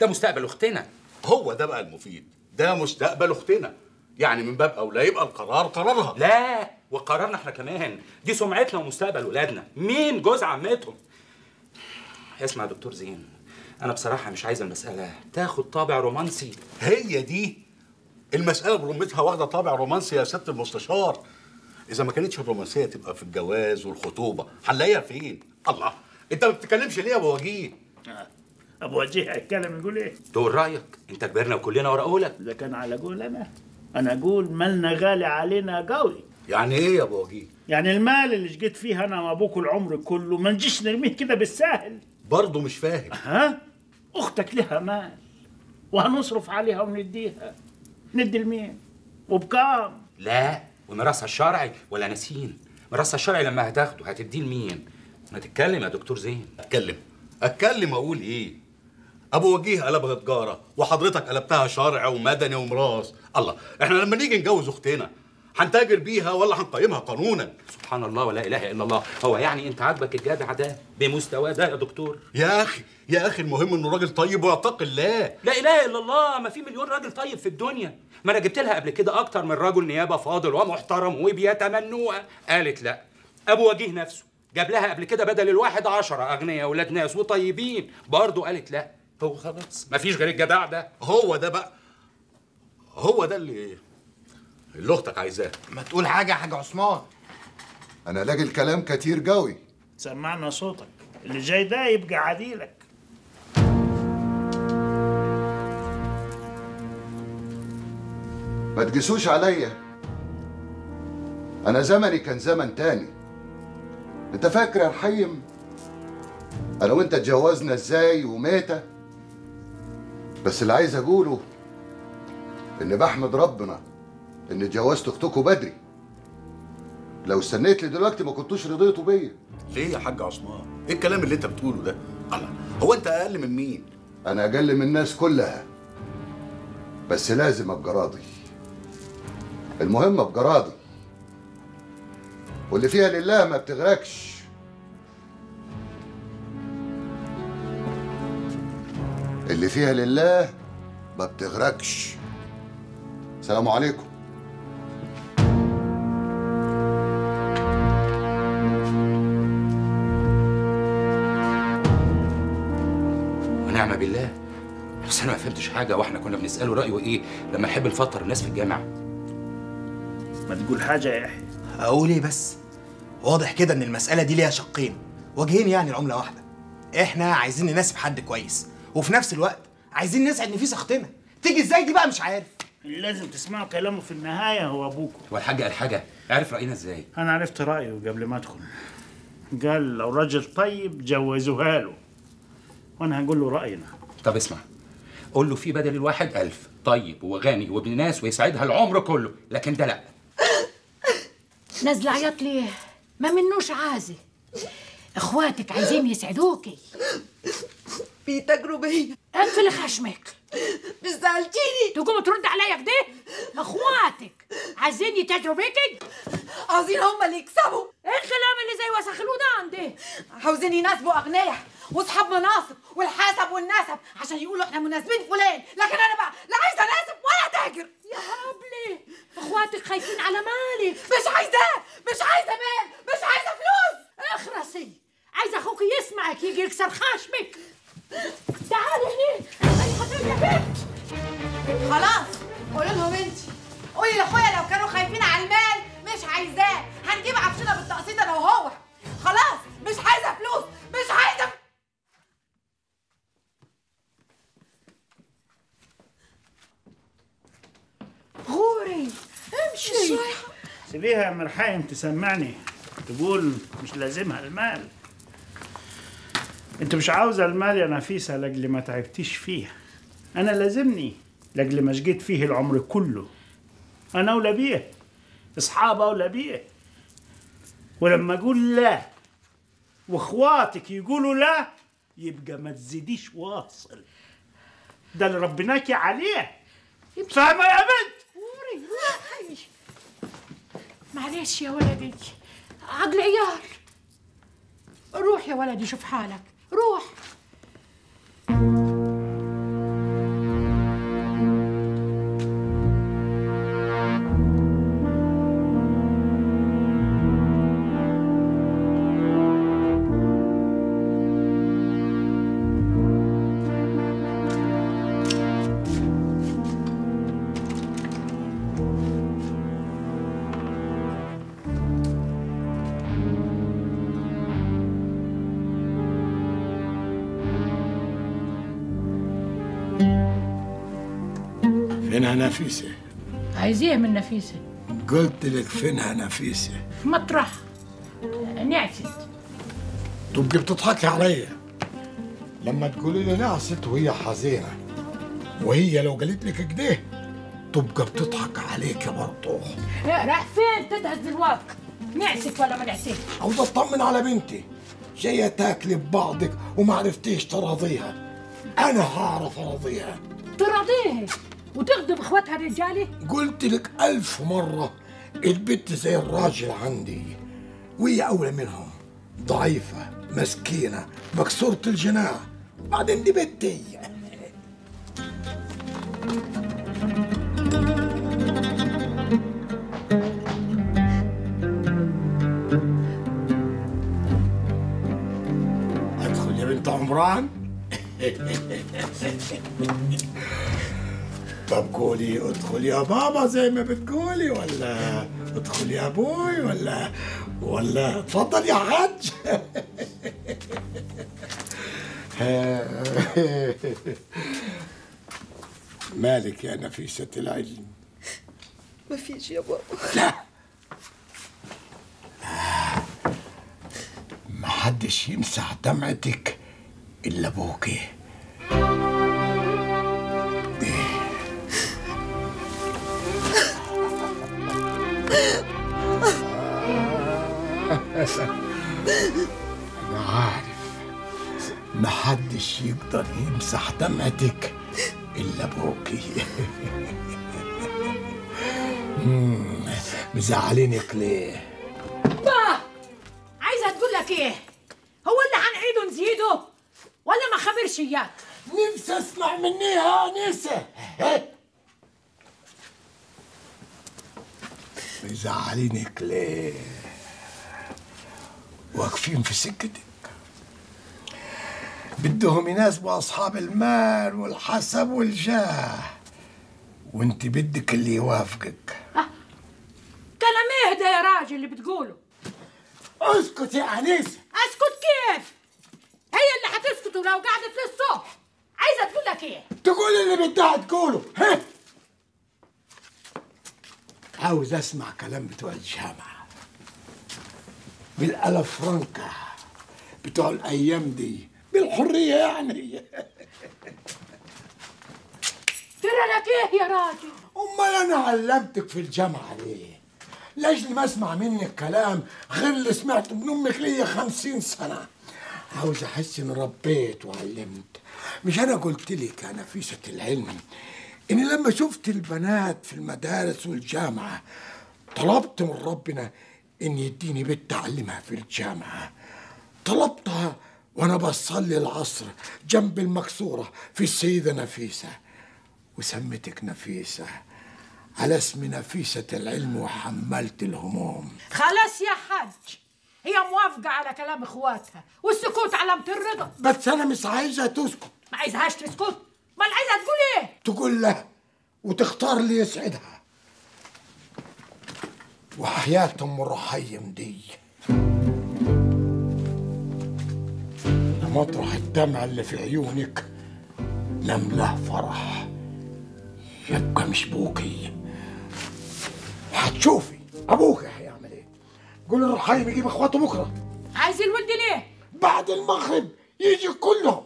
ده مستقبل أختنا. هو ده بقى المفيد. ده مستقبل أختنا. يعني من باب أولى يبقى القرار قرارها لا وقرارنا إحنا كمان. دي سمعتنا ومستقبل ولادنا مين جوز عمتهم؟ اسمع يا دكتور زين. أنا بصراحة مش عايز المسألة تاخد طابع رومانسي. هي دي المسألة برمتها واخدة طابع رومانسي يا سيادة المستشار. إذا ما كانتش الرومانسية تبقى في الجواز والخطوبة هنلاقيها فين؟ الله أنت ما بتتكلمش ليه يا أبو وجيه؟ أبو وجيه هيتكلم يقول إيه؟ تقول رأيك. أنت كبرنا وكلنا ورا قولك إذا كان على قول أنا. أنا أقول مالنا غالي علينا قوي. يعني إيه يا أبو وجيه؟ يعني المال اللي جيت فيه أنا وأبوك العمر كله ما نجيش نرميه كده بالساهل. برضه مش فاهم. ها أختك لها مال. وهنصرف عليها ونديها. ندي لمين؟ وبكام؟ لا. وميراثها الشرعي ولا ناسين ميراثها الشرعي لما هتاخده هتديه لمين؟ ما تتكلم يا دكتور زين. أتكلم. أتكلم أقول إيه؟ أبو وجيه قلبها تجارة وحضرتك قلبتها شرع ومدني وميراث الله إحنا لما نيجي نجوز أختنا هنتاجر بيها ولا هنقيمها قانونا؟ سبحان الله ولا إله إلا الله. هو يعني أنت عاجبك الجدع ده بمستواه ده يا دكتور؟ يا أخي يا أخي المهم إنه راجل طيب ويتقي الله. لا إله إلا الله ما في مليون راجل طيب في الدنيا. ما أنا جبت لها قبل كده أكتر من رجل نيابة فاضل ومحترم وبيتمنوها قالت لا. أبو وجيه نفسه جاب لها قبل كده بدل الواحد عشرة أغنياء ولاد ناس وطيبين. برضه قالت لا. هو خلاص. ما فيش غير الجدع ده. هو ده بقى. هو ده اللي اللي أختك عايزاه. ما تقول حاجة يا حاج عثمان. أنا لاقي الكلام كتير قوي. سمعنا صوتك. اللي جاي ده يبقى عديلك. ما تقيسوش عليا. أنا زمني كان زمن تاني. أنت فاكر يا رحيم؟ أنا وأنت اتجوزنا إزاي ومتى بس اللي عايز أقوله إن بحمد ربنا إن اتجوزت أختكم بدري. لو استنيت لدلوقتي ما كنتوش رضيتوا بيا. ليه يا حاج عثمان؟ إيه الكلام اللي أنت بتقوله ده؟ الله هو أنت أقل من مين؟ أنا أقل من الناس كلها. بس لازم أبقى راضي. المهم أبقى راضي. واللي فيها لله ما بتغرقش. اللي فيها لله ما بتغرقش. السلام عليكم. ونعم بالله. بس أنا ما فهمتش حاجة وإحنا كنا بنسأله رأيه إيه لما نحب نفطر الناس في الجامع. ما تقول حاجة يا يحيى أقول إيه بس؟ واضح كده إن المسألة دي ليها شقين. وجهين يعني العملة واحدة. إحنا عايزين نناسب حد كويس. وفي نفس الوقت عايزين نسعد نفيس اختنا تيجي إزاي دي بقى مش عارف. اللي لازم تسمعوا كلامه في النهاية هو أبوكم. والحاج قال حاجة؟ عارف رأينا إزاي؟ أنا عرفت رأيه قبل ما أدخل. قال لو راجل طيب جوزوها له. وأنا هقول له رأينا. طب اسمع. قول له في بدل الواحد ألف. طيب وغني وابن ناس ويسعدها العمر كله. لكن ده لأ. نازلة عيط ليه ما منوش عازه إخواتك عايزين يسعدوكي. في تجربية اقفل خشمك. مش سألتيني تقوم ترد عليا كده اخواتك. عايزين يتاجروا بيكي عاوزين هما اللي يكسبوا. إيه الكلام اللي زي وسخ الودان ده عاوزين يناسبوا أغنياء واصحاب مناصب والحسب والنسب عشان يقولوا إحنا مناسبين فلان. لكن أنا بقى لا عايزة أناسب ولا تاجر. يا هبلة اخواتك خايفين على مالك. مش عايزاه مش عايزة مال. مش عايزة فلوس. اخرسي. عايزه أخوك يسمعك يجي يكسر خشمك. تعالي هنا. ايها يا بنت؟ خلاص قولوا لهم انت قولي لأخويا لو كانوا خايفين على المال مش عايزاه. هنجيب عفشنا بالتقسيط أنا وهو خلاص مش عايزة فلوس مش عايزة غوري امشي. سيبيها يا مرحايم تسمعني تقول مش لازمها المال. انت مش عاوزة المال؟ يا نفيسة لاجل ما تعبتيش فيه. أنا لازمني لاجل ما شقيت فيه العمر كله. أنا اولى بيه اصحاب اولى بيه ولما أقول لا واخواتك يقولوا لا يبقى ما تزيديش واصل. ده اللي ربناكي عليه. فاهمة يا بنت؟ معلش يا ولدي عقل عيال روح يا ولدي شوف حالك. روح فينها نفيسة؟ عايز إيه من نفيسة. قلت لك فينها نفيسة. في مطرح نعست تبقي بتضحكي عليا لما تقولي لي نعست وهي حزينة. وهي لو قالت لك كده تبقى بتضحك عليك برضه إيه، راح فين تدهس دلوقتي نعست ولا ما نعست عاوز أطمن على بنتي. جاية تاكلي ببعضك وما عرفتيش تراضيها. أنا هعرف أراضيها. تراضيه وتخدم أخواتها الرجالة؟ قلت لك ألف مرة البنت زي الراجل عندي وهي أولى منهم. ضعيفة مسكينة مكسورة الجناح. بعدين دي بنتي. أدخل يا بنت عمران. طب قولي ادخل يا بابا زي ما بتقولي ولا ادخل يا أبوي ولا ولا اتفضل يا حاج. مالك يا نفيسة العلم؟ مفيش يا بابا. لا. ما حدش يمسح دمعتك إلا ابوكي أنا عارف ما حدش يقدر يمسح دمعتك إلا ابوكي مم، مزعلينك ليه؟ با عايزة تقول لك إيه؟ هو اللي هنعيده نزيده ولا ما خبرش إياك؟ نفسي اسمع منيها انسه مزعلينك ليه واقفين في سكتك بدهم يناسبوا أصحاب المال والحسب والجاه. وانت بدك اللي يوافقك. كلام إيه ده يا راجل اللي بتقوله؟ اسكت يا انيسه اسكت كيف؟ هي اللي هتسكت ولو قعدت للصبح. عايزة تقول لك إيه؟ تقول اللي بدها تقوله. ها؟ عاوز أسمع كلام بتوع الجامعة. بالألف فرنكا بتوع الأيام دي. بالحرية يعني. ترى لك إيه يا راجل؟ أمال أنا علمتك في الجامعة ليه؟ لاجل ما أسمع منك كلام غير اللي سمعته من أمك ليا خمسين سنة. عاوز أحس إني ربيت وعلمت. مش أنا قلت لك يا نفيسة العلم. إني لما شفت البنات في المدارس والجامعة طلبت من ربنا إن يديني بنت أعلمها في الجامعة. طلبتها وأنا بصلي العصر جنب المكسورة في السيدة نفيسة. وسميتك نفيسة. على اسم نفيسة العلم وحملت الهموم. خلاص يا حج هي موافقة على كلام إخواتها. والسكوت علامة الرضا. بس أنا مش عايزة تسكت. ما عايزهاش تسكت. ما عايزة تقول إيه؟ تقول له وتختار اللي يسعدها. وحياة أم الرحيم دي. مطرح الدمع اللي في عيونك. نملة فرح. يبقى مش بوكي. هتشوفي أبوك هيعمل إيه. قول الرحيم يجيب إخواته بكرة. عايز الولد ليه؟ بعد المغرب يجي كلهم